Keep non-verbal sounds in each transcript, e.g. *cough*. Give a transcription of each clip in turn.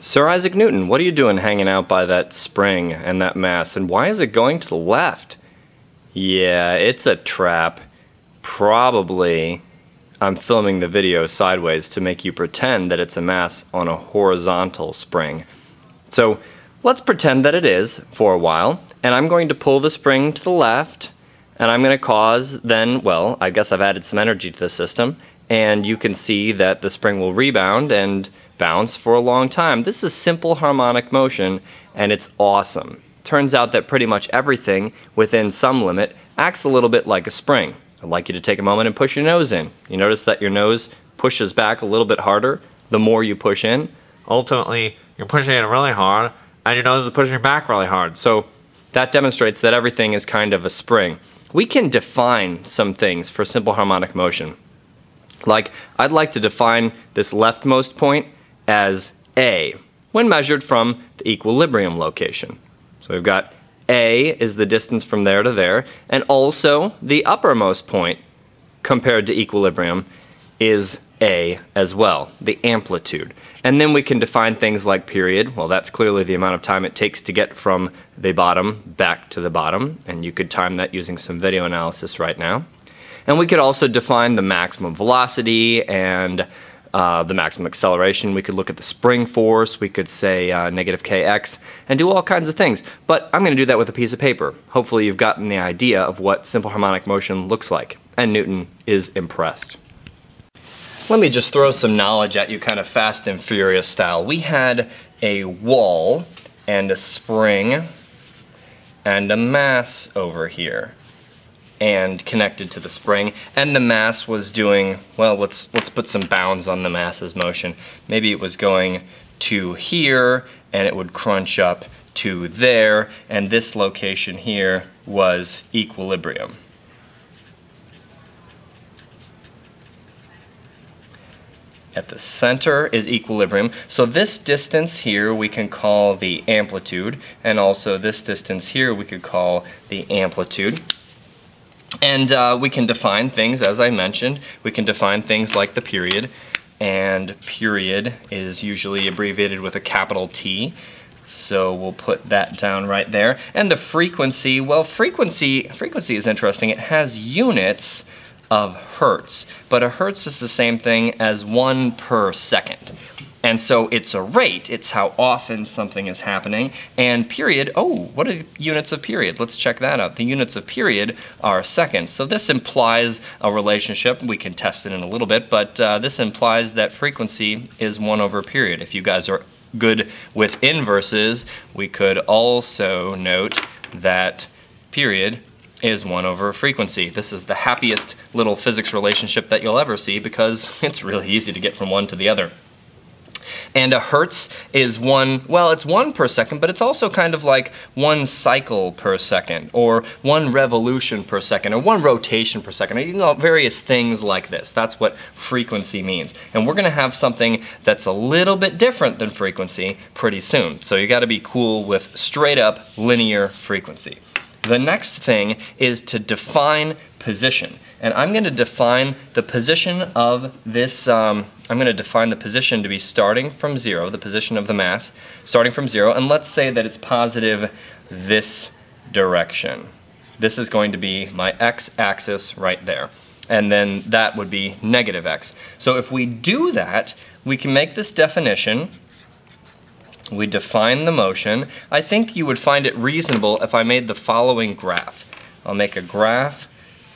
Sir Isaac Newton, what are you doing hanging out by that spring and that mass? And why is it going to the left? Yeah, it's a trap. Probably I'm filming the video sideways to make you pretend that it's a mass on a horizontal spring. So let's pretend that it is for a while, and I'm going to pull the spring to the left, and I'm going to cause then, well, I guess I've added some energy to the system, and you can see that the spring will rebound and bounce for a long time. This is simple harmonic motion, and it's awesome. Turns out that pretty much everything within some limit acts a little bit like a spring. I'd like you to take a moment and push your nose in. You notice that your nose pushes back a little bit harder the more you push in. Ultimately, you're pushing it really hard, and your nose is pushing back really hard. So that demonstrates that everything is kind of a spring. We can define some things for simple harmonic motion. Like, I'd like to define this leftmost point as A, when measured from the equilibrium location. So we've got a is the distance from there to there, and also the uppermost point compared to equilibrium is A as well, the amplitude. And then we can define things like period. Well, that's clearly the amount of time it takes to get from the bottom back to the bottom, and you could time that using some video analysis right now. And we could also define the maximum velocity and uh, the maximum acceleration. We could look at the spring force. We could say uh, negative kx and do all kinds of things. But I'm going to do that with a piece of paper. Hopefully you've gotten the idea of what simple harmonic motion looks like. And Newton is impressed. Let me just throw some knowledge at you kind of fast and furious style. We had a wall and a spring and a mass over here and connected to the spring and the mass was doing well let's let's put some bounds on the mass's motion maybe it was going to here and it would crunch up to there and this location here was equilibrium at the center is equilibrium. So this distance here we can call the amplitude, and also this distance here we could call the amplitude. And uh, we can define things, as I mentioned, we can define things like the period, and period is usually abbreviated with a capital T. So we'll put that down right there. And the frequency, well, frequency, frequency is interesting. It has units of hertz, but a hertz is the same thing as one per second. And so it's a rate, it's how often something is happening. And period, oh, what are units of period? Let's check that out. The units of period are seconds. So this implies a relationship. We can test it in a little bit, but uh, this implies that frequency is 1 over period. If you guys are good with inverses, we could also note that period is 1 over frequency. This is the happiest little physics relationship that you'll ever see because *laughs* it's really easy to get from one to the other. And a hertz is one, well, it's one per second, but it's also kind of like one cycle per second, or one revolution per second, or one rotation per second, you know, various things like this. That's what frequency means. And we're gonna have something that's a little bit different than frequency pretty soon. So you gotta be cool with straight up linear frequency. The next thing is to define position. And I'm going to define the position of this, um, I'm going to define the position to be starting from zero, the position of the mass, starting from zero, and let's say that it's positive this direction. This is going to be my x-axis right there. And then that would be negative x. So if we do that, we can make this definition we define the motion. I think you would find it reasonable if I made the following graph. I'll make a graph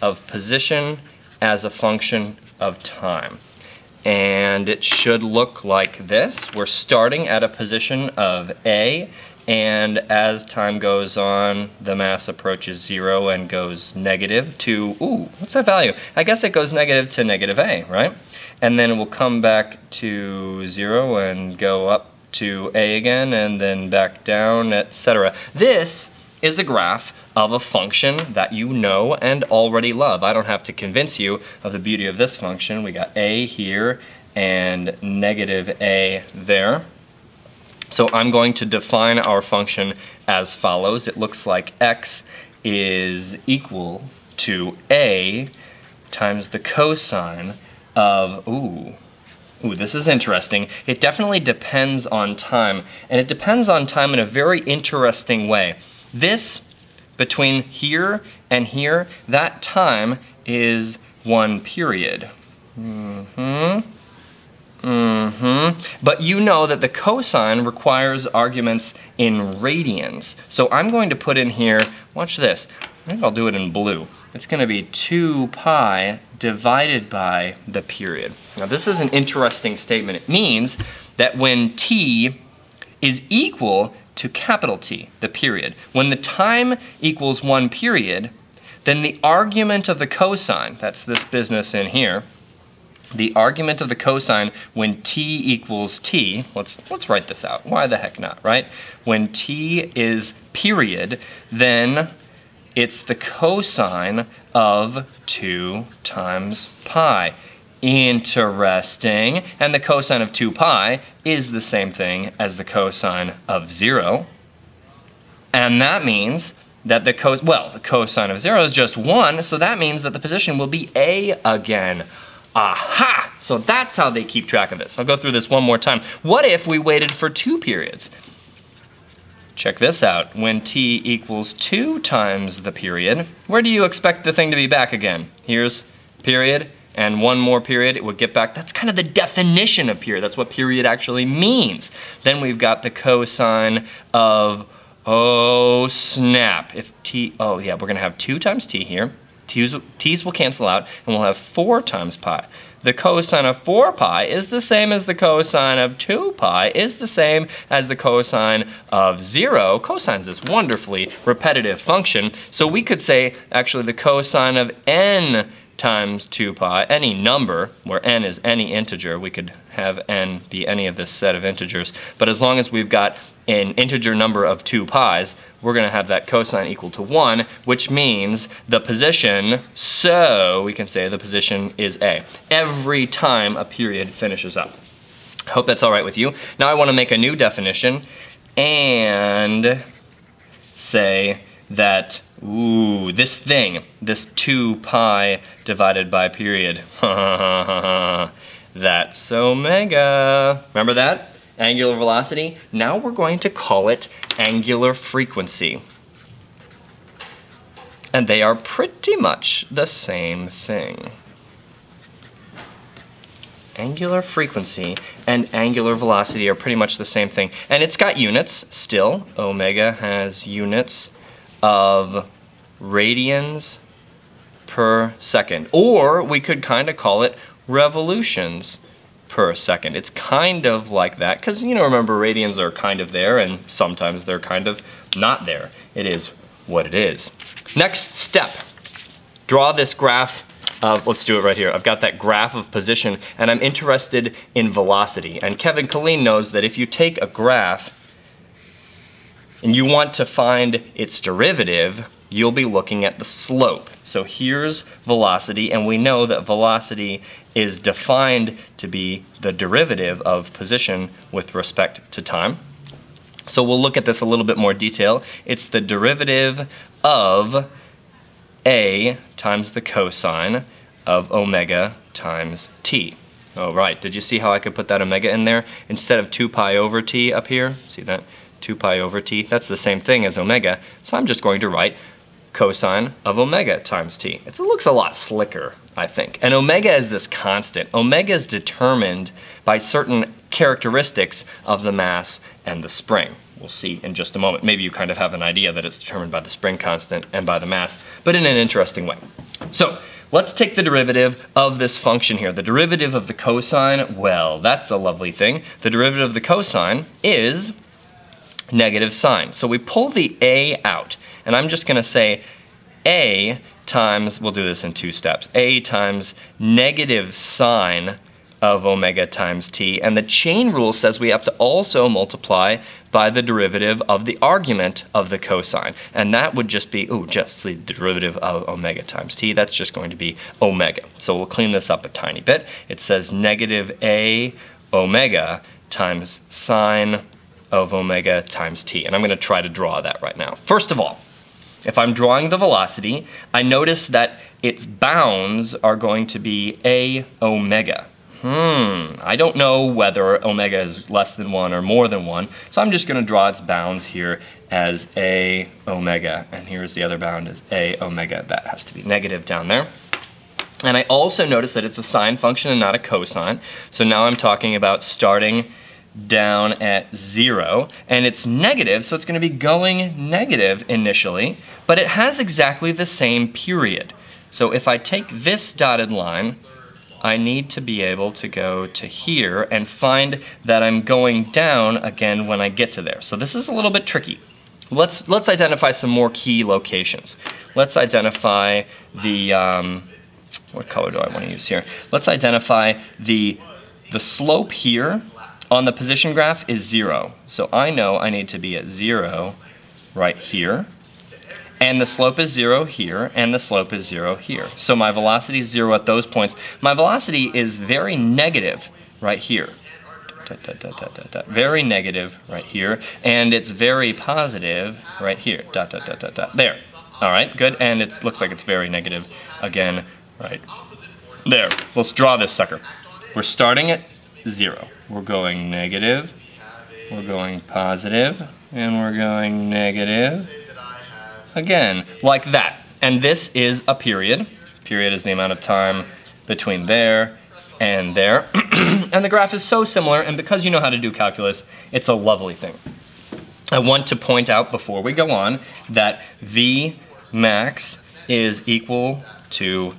of position as a function of time. And it should look like this. We're starting at a position of A, and as time goes on, the mass approaches zero and goes negative to, ooh, what's that value? I guess it goes negative to negative A, right? And then we'll come back to zero and go up to A again and then back down, etc. This is a graph of a function that you know and already love. I don't have to convince you of the beauty of this function. We got A here and negative A there. So I'm going to define our function as follows. It looks like x is equal to A times the cosine of, ooh, Ooh, this is interesting. It definitely depends on time, and it depends on time in a very interesting way. This, between here and here, that time is one period. Mm-hmm. Mm-hmm. But you know that the cosine requires arguments in radians. So I'm going to put in here, watch this. I'll do it in blue. It's going to be 2 pi divided by the period. Now this is an interesting statement. It means that when t is equal to capital T, the period, when the time equals one period, then the argument of the cosine, that's this business in here, the argument of the cosine when t equals t, let's, let's write this out, why the heck not, right? When t is period, then it's the cosine of 2 times pi. Interesting. And the cosine of 2 pi is the same thing as the cosine of 0. And that means that the cos well, the cosine of 0 is just 1, so that means that the position will be a again. Aha! So that's how they keep track of this. I'll go through this one more time. What if we waited for two periods? Check this out. When t equals 2 times the period, where do you expect the thing to be back again? Here's period, and one more period, it would get back. That's kind of the definition of period. That's what period actually means. Then we've got the cosine of, oh snap. If t, oh yeah, we're gonna have 2 times t here. T's, t's will cancel out, and we'll have 4 times pi the cosine of 4 pi is the same as the cosine of 2 pi is the same as the cosine of 0. Cosine is this wonderfully repetitive function, so we could say actually the cosine of n times 2 pi, any number, where n is any integer, we could have n be any of this set of integers, but as long as we've got an integer number of 2 pi's, we're going to have that cosine equal to 1, which means the position, so we can say the position is A, every time a period finishes up. I hope that's all right with you. Now I want to make a new definition and say that, ooh, this thing, this 2 pi divided by period, *laughs* that's omega. Remember that? angular velocity. Now we're going to call it angular frequency. And they are pretty much the same thing. Angular frequency and angular velocity are pretty much the same thing. And it's got units still. Omega has units of radians per second. Or we could kind of call it revolutions per second. It's kind of like that, because, you know, remember, radians are kind of there, and sometimes they're kind of not there. It is what it is. Next step, draw this graph of, let's do it right here. I've got that graph of position, and I'm interested in velocity. And Kevin Killeen knows that if you take a graph and you want to find its derivative, you'll be looking at the slope. So here's velocity, and we know that velocity is defined to be the derivative of position with respect to time. So we'll look at this a little bit more detail. It's the derivative of a times the cosine of omega times t. Oh, right. Did you see how I could put that omega in there? Instead of 2 pi over t up here, see that? 2 pi over t, that's the same thing as omega. So I'm just going to write cosine of omega times t. It looks a lot slicker, I think. And omega is this constant. Omega is determined by certain characteristics of the mass and the spring. We'll see in just a moment. Maybe you kind of have an idea that it's determined by the spring constant and by the mass, but in an interesting way. So let's take the derivative of this function here. The derivative of the cosine, well, that's a lovely thing. The derivative of the cosine is negative sine. So we pull the a out. And I'm just going to say A times, we'll do this in two steps, A times negative sine of omega times t. And the chain rule says we have to also multiply by the derivative of the argument of the cosine. And that would just be, oh, just the derivative of omega times t. That's just going to be omega. So we'll clean this up a tiny bit. It says negative a omega times sine of omega times t. And I'm going to try to draw that right now. First of all, if I'm drawing the velocity, I notice that its bounds are going to be a omega. hmm, I don't know whether omega is less than 1 or more than 1, so I'm just going to draw its bounds here as a omega, and here's the other bound as a omega. That has to be negative down there. And I also notice that it's a sine function and not a cosine, so now I'm talking about starting down at 0, and it's negative, so it's going to be going negative initially, but it has exactly the same period. So if I take this dotted line, I need to be able to go to here and find that I'm going down again when I get to there. So this is a little bit tricky. Let's, let's identify some more key locations. Let's identify the, um, what color do I want to use here? Let's identify the, the slope here on the position graph is zero. So I know I need to be at zero right here. And the slope is zero here, and the slope is zero here. So my velocity is zero at those points. My velocity is very negative right here. Da, da, da, very negative right here, and it's very positive right here. There. All right, good. And it looks like it's very negative again right there. Let's draw this sucker. We're starting at zero. We're going negative, we're going positive, and we're going negative, again, like that. And this is a period. Period is the amount of time between there and there. *clears throat* and the graph is so similar, and because you know how to do calculus, it's a lovely thing. I want to point out before we go on that V max is equal to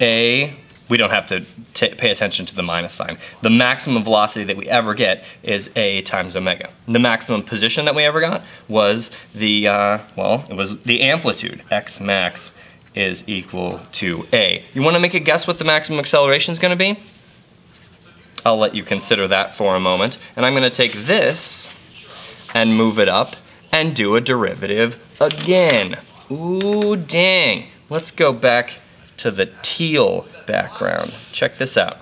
A, we don't have to pay attention to the minus sign. The maximum velocity that we ever get is A times omega. The maximum position that we ever got was the, uh, well, it was the amplitude. X max is equal to A. You want to make a guess what the maximum acceleration is going to be? I'll let you consider that for a moment. And I'm going to take this and move it up and do a derivative again. Ooh, dang. Let's go back to the teal background. Check this out.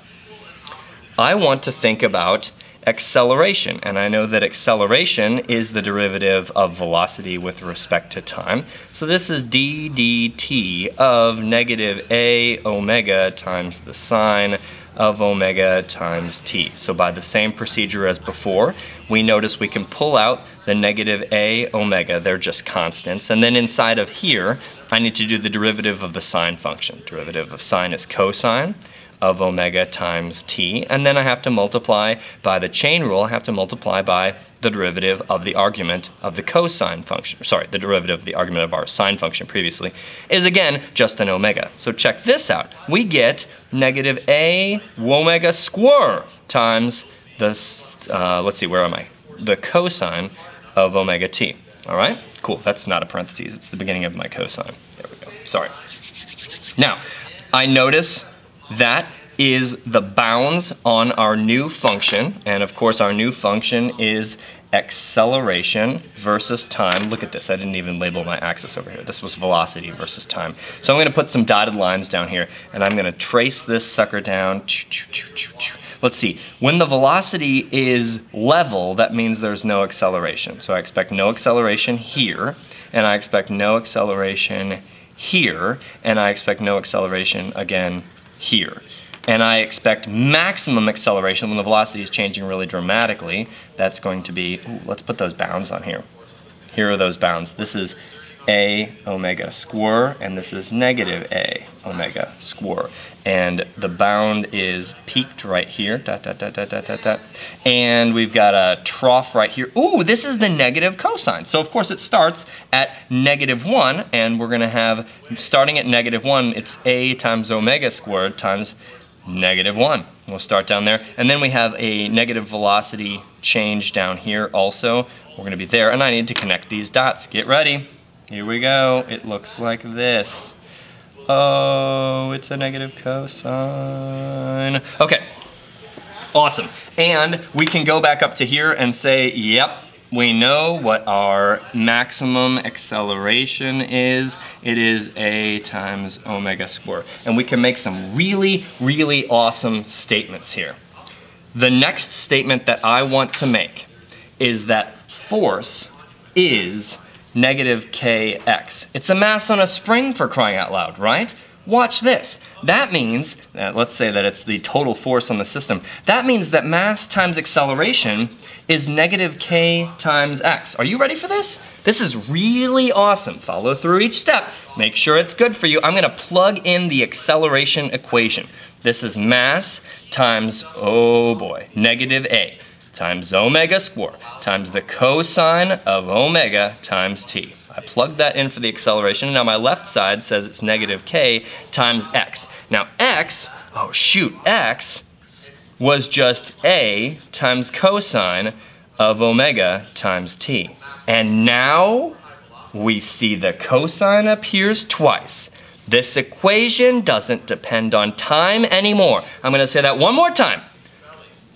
I want to think about acceleration, and I know that acceleration is the derivative of velocity with respect to time. So this is d dt of negative a omega times the sine of omega times t. So by the same procedure as before, we notice we can pull out the negative a omega, they're just constants, and then inside of here, I need to do the derivative of the sine function. Derivative of sine is cosine of omega times t, and then I have to multiply by the chain rule, I have to multiply by the derivative of the argument of the cosine function, sorry, the derivative of the argument of our sine function previously, is again just an omega. So check this out. We get negative a omega square times the, uh, let's see, where am I? The cosine of omega t. All right, cool, that's not a parenthesis, it's the beginning of my cosine. There we go, sorry. Now, I notice that is the bounds on our new function. And of course, our new function is acceleration versus time. Look at this, I didn't even label my axis over here. This was velocity versus time. So I'm gonna put some dotted lines down here and I'm gonna trace this sucker down. Let's see, when the velocity is level, that means there's no acceleration. So I expect no acceleration here, and I expect no acceleration here, and I expect no acceleration again here. And I expect maximum acceleration when the velocity is changing really dramatically. That's going to be, ooh, let's put those bounds on here. Here are those bounds. This is a omega square, and this is negative a omega square. And the bound is peaked right here, dot, dot, dot, dot, dot, dot, dot. And we've got a trough right here. Ooh, this is the negative cosine. So of course it starts at negative one, and we're gonna have, starting at negative one, it's a times omega squared times negative one. We'll start down there. And then we have a negative velocity change down here also. We're gonna be there, and I need to connect these dots. Get ready. Here we go. It looks like this. Oh, it's a negative cosine. Okay, awesome. And we can go back up to here and say, yep, we know what our maximum acceleration is. It is a times omega square. And we can make some really, really awesome statements here. The next statement that I want to make is that force is negative kx. It's a mass on a spring for crying out loud, right? watch this. That means, that let's say that it's the total force on the system. That means that mass times acceleration is negative k times x. Are you ready for this? This is really awesome. Follow through each step. Make sure it's good for you. I'm gonna plug in the acceleration equation. This is mass times, oh boy, negative a times omega squared times the cosine of omega times t. I plugged that in for the acceleration. Now my left side says it's negative k times x. Now x, oh shoot, x was just a times cosine of omega times t. And now we see the cosine appears twice. This equation doesn't depend on time anymore. I'm going to say that one more time.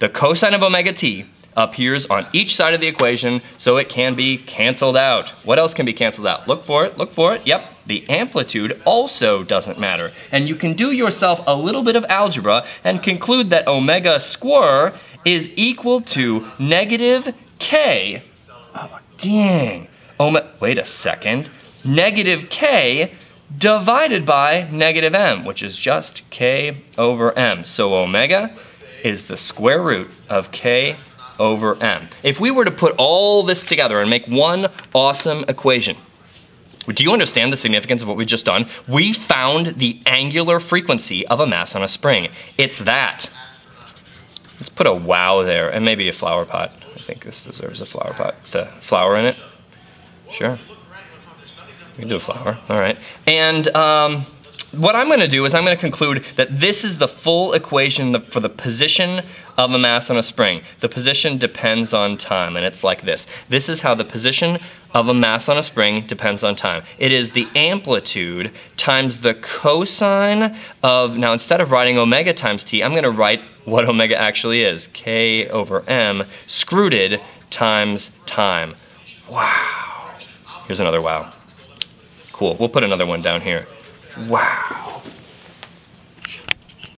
The cosine of omega t appears on each side of the equation, so it can be canceled out. What else can be canceled out? Look for it, look for it. Yep, the amplitude also doesn't matter. And you can do yourself a little bit of algebra and conclude that omega square is equal to negative k. Oh, dang. Ome wait a second. Negative k divided by negative m, which is just k over m. So omega is the square root of k over m. If we were to put all this together and make one awesome equation, do you understand the significance of what we've just done? We found the angular frequency of a mass on a spring. It's that. Let's put a wow there and maybe a flower pot. I think this deserves a flower pot. The flower in it? Sure. We do a flower, all right. And um, what I'm going to do is I'm going to conclude that this is the full equation for the position of a mass on a spring. The position depends on time, and it's like this. This is how the position of a mass on a spring depends on time. It is the amplitude times the cosine of, now instead of writing omega times t, I'm going to write what omega actually is, k over m, screwed times time. Wow. Here's another wow. Cool, we'll put another one down here. Wow.